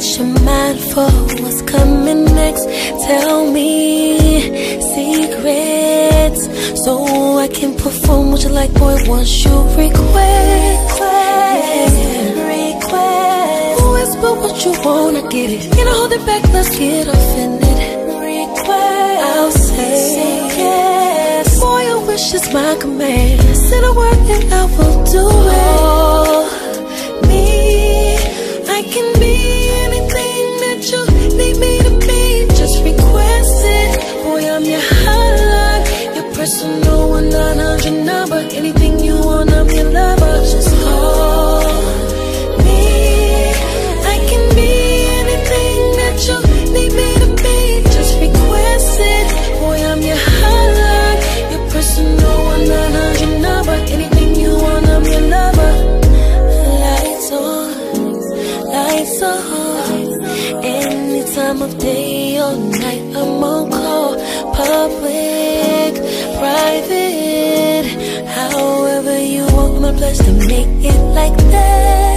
set your mind for what's coming next. Tell me secrets so I can perform what you like, boy. Once you request, yeah. request. Whisper what you wanna get it. Can I hold it back? Let's get offended. Request, I'll say yes. Boy, your wish is my command. Say the word and I will do it. Personal 100 number. Anything you want, I'm your lover. Just call me. I can be anything that you need me to be. Just request it. Boy, I'm your hotline, your personal 100 number. Anything you want, I'm your lover. Lights on, lights on. Any time of day or night, I'm on call. Public, my place to make it like that.